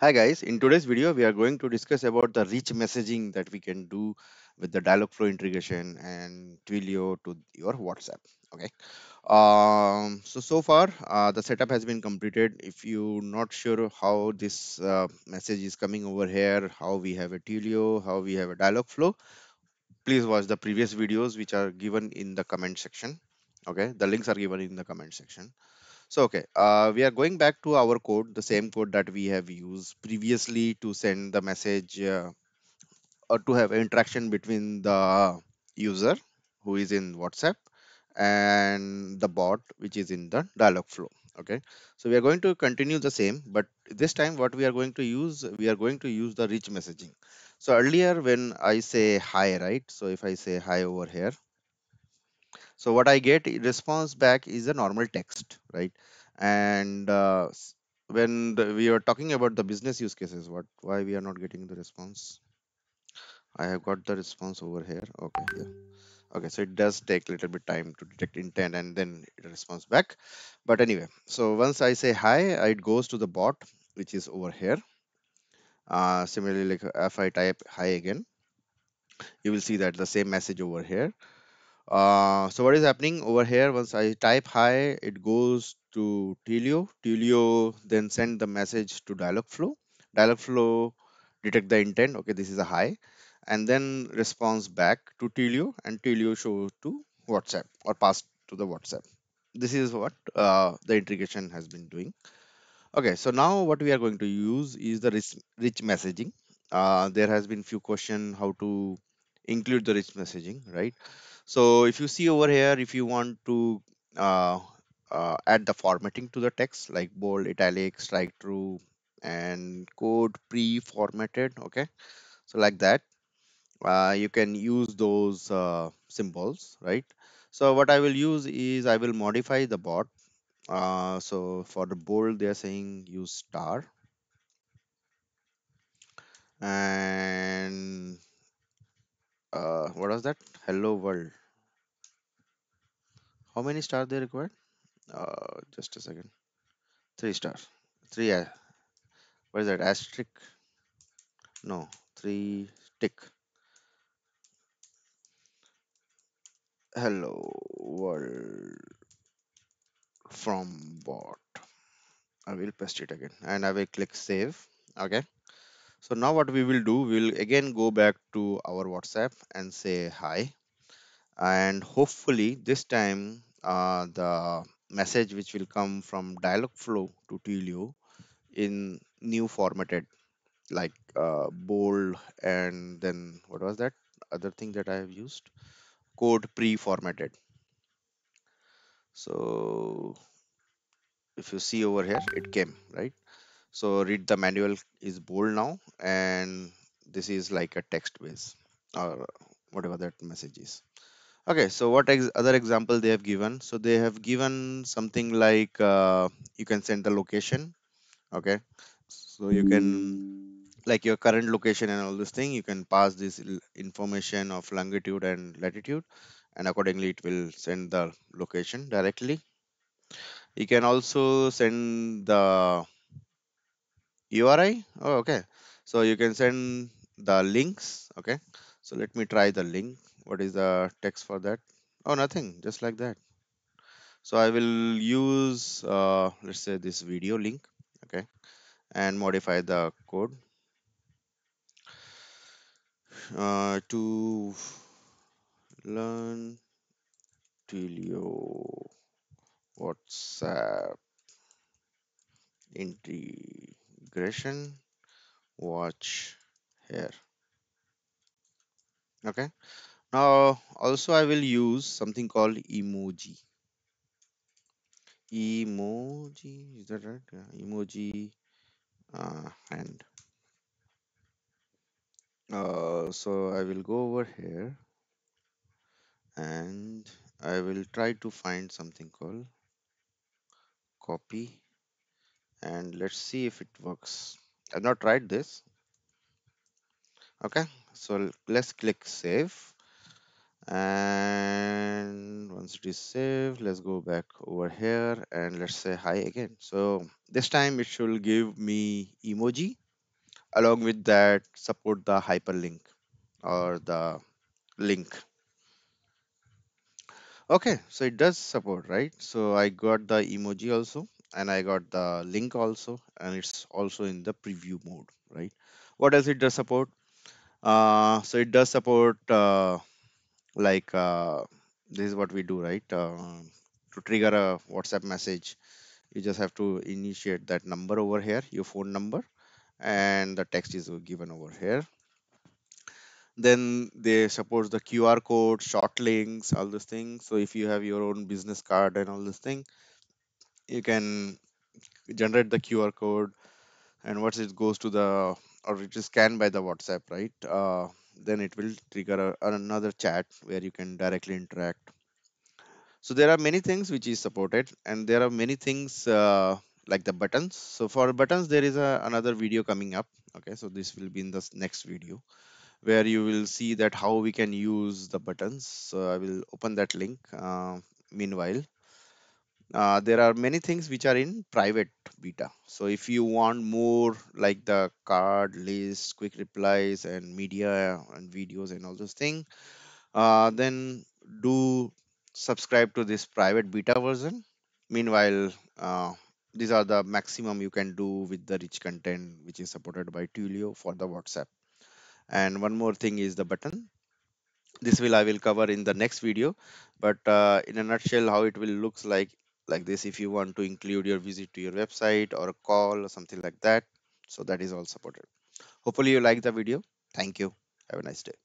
Hi guys, in today's video we are going to discuss about the rich messaging that we can do with the Dialogflow integration and Twilio to your WhatsApp. Okay. Um, so so far uh, the setup has been completed. If you're not sure how this uh, message is coming over here, how we have a Twilio, how we have a Dialogflow, please watch the previous videos which are given in the comment section. Okay, the links are given in the comment section. So, okay, uh, we are going back to our code, the same code that we have used previously to send the message uh, or to have interaction between the user who is in WhatsApp and the bot which is in the Dialogflow. Okay, so we are going to continue the same, but this time what we are going to use, we are going to use the rich messaging. So earlier when I say hi, right? So if I say hi over here, so what I get response back is a normal text, right? And uh, when the, we are talking about the business use cases, what why we are not getting the response? I have got the response over here. Okay, yeah. Okay, so it does take a little bit time to detect intent and then it responds back. But anyway, so once I say hi, it goes to the bot, which is over here. Uh, similarly, like if I type hi again, you will see that the same message over here Uh, so what is happening over here? Once I type hi, it goes to Twilio. Twilio then send the message to Dialogflow. Dialogflow detect the intent. Okay, this is a hi, and then responds back to Twilio, and Twilio show to WhatsApp or pass to the WhatsApp. This is what uh, the integration has been doing. Okay, so now what we are going to use is the rich, rich messaging. Uh, there has been few question how to include the rich messaging, right? So if you see over here, if you want to uh, uh, add the formatting to the text like bold, italic, strike through, and code pre-formatted, okay? So like that, uh, you can use those uh, symbols, right? So what I will use is I will modify the bot. Uh, so for the bold, they are saying use star, and uh, what was that? Hello world. How many stars they required? Uh, just a second. Three stars. Three. uh, What is that? Asterisk? No. Three tick. Hello world from bot. I will paste it again and I will click save. Okay. So now what we will do, we'll again go back to our WhatsApp and say hi. And hopefully this time uh, the message which will come from Dialogflow to Twilio in new formatted like uh, bold and then what was that other thing that I have used? Code pre-formatted So if you see over here, it came, right? So read the manual is bold now, and this is like a text base or whatever that message is. Okay, so what ex other example they have given? So they have given something like uh, you can send the location. Okay, so you can like your current location and all this thing. You can pass this information of longitude and latitude, and accordingly it will send the location directly You can also send the URI. Oh, okay. So you can send the links. Okay. So let me try the link. What is the text for that? Oh, nothing. Just like that. So I will use, uh, let's say this video link. Okay. And modify the code uh, to learn Twilio WhatsApp integration. Watch here. Okay Now, also I will use something called emoji. Emoji, is that right? Yeah, emoji uh, hand. Uh, so I will go over here and I will try to find something called copy and let's see if it works. I've not tried this. Okay, so let's click save. And once it is saved let's go back over here and let's say hi again. So this time it should give me emoji along with that support the hyperlink or the link. Okay so it does support right? So i got the emoji also and i got the link also and it's also in the preview mode right? What else it does support? Uh so it does support uh, like uh, this is what we do right? Uh, to trigger a whatsapp message you just have to initiate that number over here your phone number and the text is given over here. Then they support the qr code short links all those things. So if you have your own business card and all this thing you can generate the qr code and once it goes to the or it is scanned by the whatsapp right uh, then it will trigger a, another chat where you can directly interact So there are many things which is supported, and there are many things uh, like the buttons. So for buttons, there is a, another video coming up. Okay, so this will be in the next video where you will see that how we can use the buttons. So I will open that link. Uh, meanwhile, uh, there are many things which are in private beta. So if you want more like the card list, quick replies, and media and videos and all those things uh, then do subscribe to this private beta version. Meanwhile, uh, these are the maximum you can do with the rich content which is supported by Twilio for the WhatsApp. And one more thing is the button. This will I will cover in the next video, but uh, in a nutshell, how it will looks like like this. If you want to include your visit to your website or a call or something like that, so that is all supported. Hopefully you like the video. Thank you. Have a nice day.